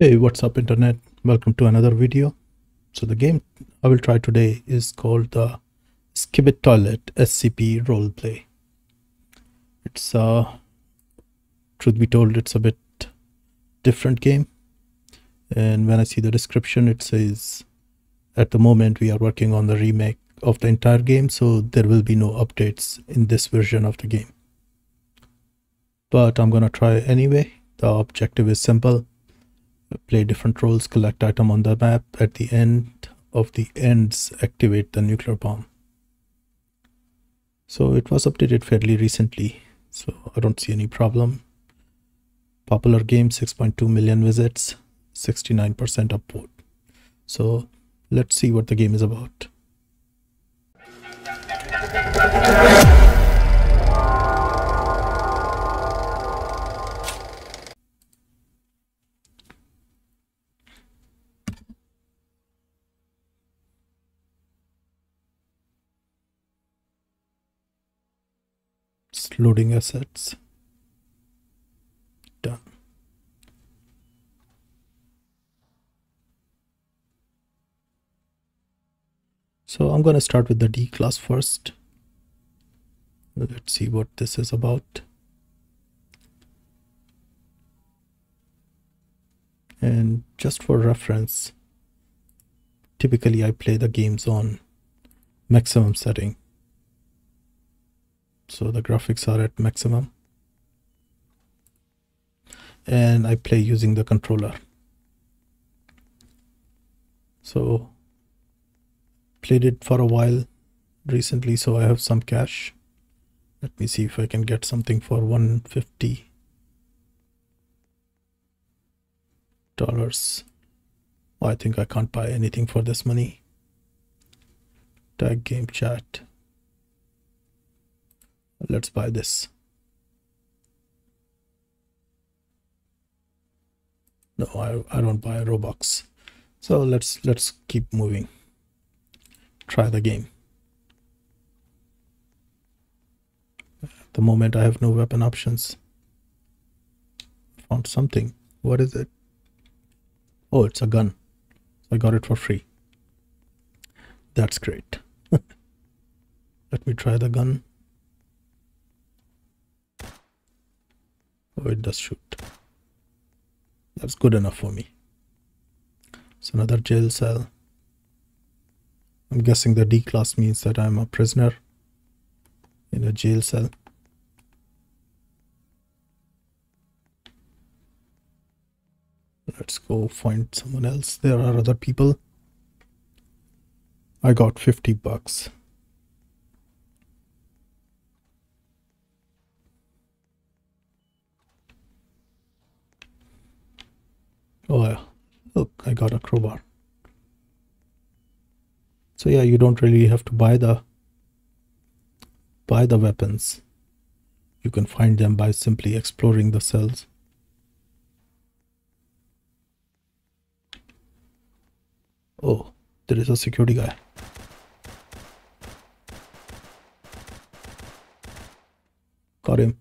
Hey, what's up internet? Welcome to another video. So the game I will try today is called the Skibid Toilet SCP Roleplay. It's uh truth be told it's a bit different game. And when I see the description it says at the moment we are working on the remake of the entire game so there will be no updates in this version of the game. But I'm gonna try anyway. The objective is simple play different roles, collect item on the map. At the end of the ends, activate the nuclear bomb. So it was updated fairly recently, so I don't see any problem. Popular game, 6.2 million visits, 69% upvote. So let's see what the game is about. Loading assets. Done. So I'm gonna start with the D class first. Let's see what this is about. And just for reference typically I play the games on maximum setting so the graphics are at maximum. And I play using the controller. So played it for a while recently so I have some cash. Let me see if I can get something for 150 dollars. Oh, I think I can't buy anything for this money. Tag game chat let's buy this. No I, I don't buy robux. So let's let's keep moving. Try the game. At the moment i have no weapon options. Found something. What is it? Oh it's a gun. I got it for free. That's great. Let me try the gun Oh, it does shoot. That's good enough for me. It's another jail cell. I'm guessing the D class means that I'm a prisoner in a jail cell. Let's go find someone else. There are other people. I got 50 bucks. Oh, yeah. look, I got a crowbar. So yeah, you don't really have to buy the buy the weapons. You can find them by simply exploring the cells. Oh, there is a security guy. Got him.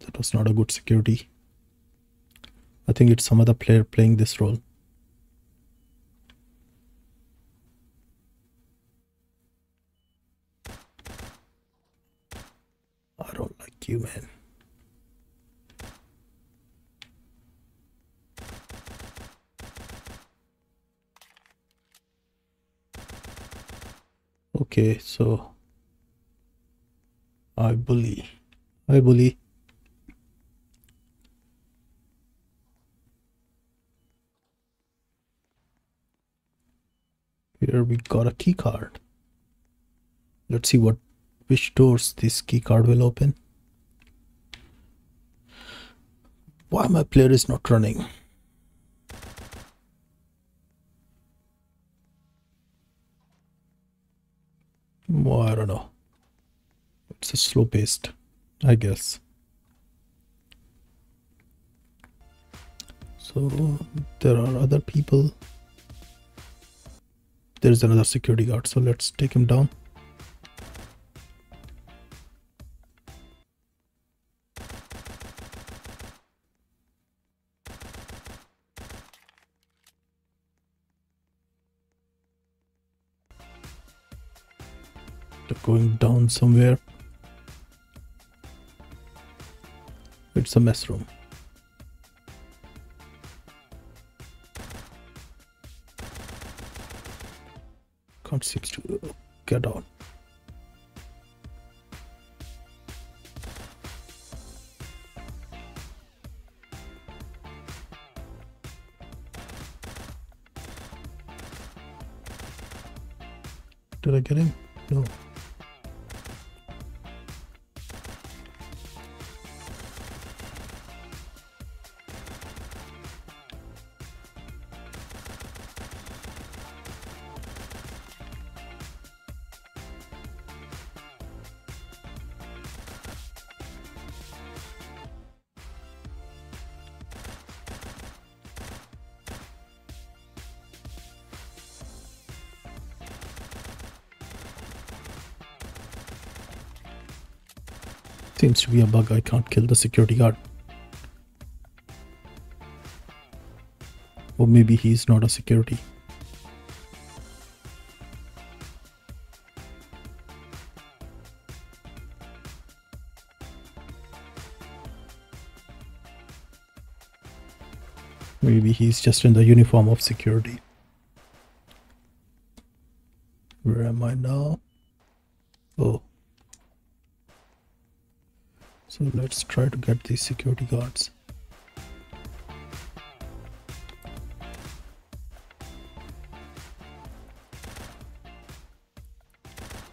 That was not a good security. I think it's some other player playing this role. I don't like you, man. Okay, so I bully. I bully. Here we got a key card. Let's see what which doors this key card will open. Why my player is not running? Well, I don't know. It's a slow paced, I guess. So there are other people there is another security guard so let's take him down. They're going down somewhere. It's a mess room. Can't to get on. Did I get him? Seems to be a bug. I can't kill the security guard. Or maybe he's not a security. Maybe he's just in the uniform of security. Where am I now? Oh. So let's try to get these security guards.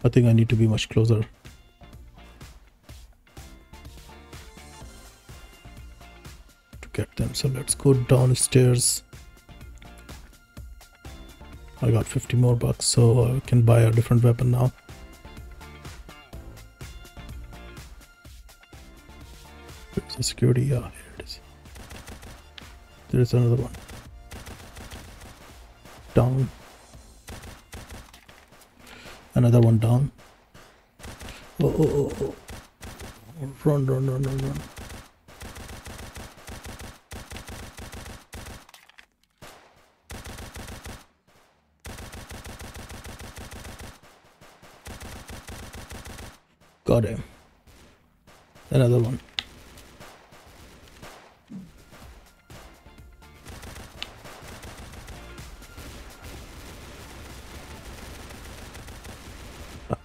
I think I need to be much closer. To get them. So let's go downstairs. I got 50 more bucks so I can buy a different weapon now. Security? Yeah, here it is. There's another one. Down. Another one down. Oh, oh, oh, oh. Run, run, run, run, run. Got him. Another one.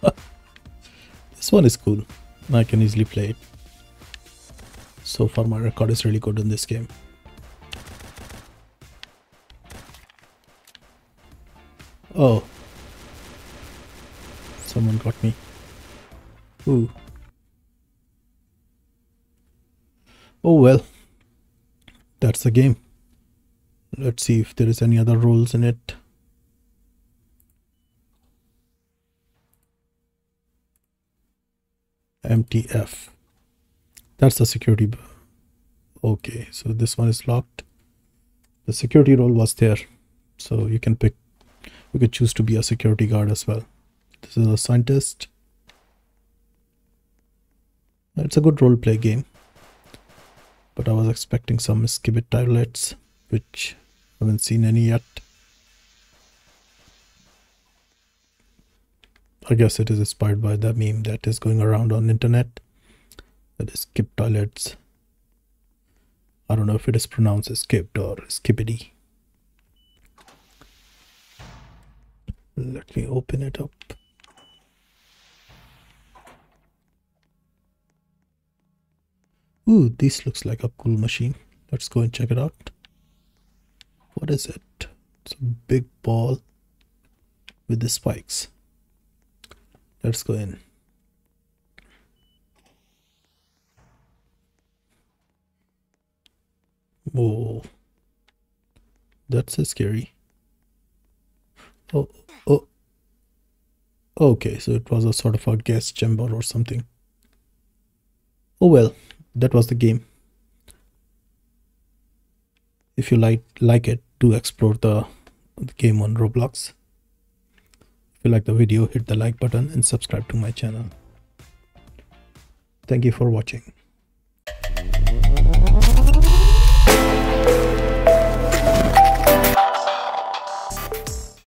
this one is cool. I can easily play it. So far my record is really good in this game. Oh. Someone got me. Ooh. Oh well. That's the game. Let's see if there is any other rules in it. MTF. That's the security. Okay, so this one is locked. The security role was there. So you can pick, you could choose to be a security guard as well. This is a scientist. It's a good role play game. But I was expecting some skibit toilets, which I haven't seen any yet. I guess it is inspired by the meme that is going around on internet. That is skip toilets. I don't know if it is pronounced skipped or skippity. Let me open it up. Ooh, this looks like a cool machine. Let's go and check it out. What is it? It's a big ball with the spikes. Let's go in. Whoa. That's scary. Oh, oh. Okay, so it was a sort of a gas chamber or something. Oh well, that was the game. If you like like it, do explore the, the game on Roblox you like the video hit the like button and subscribe to my channel. Thank you for watching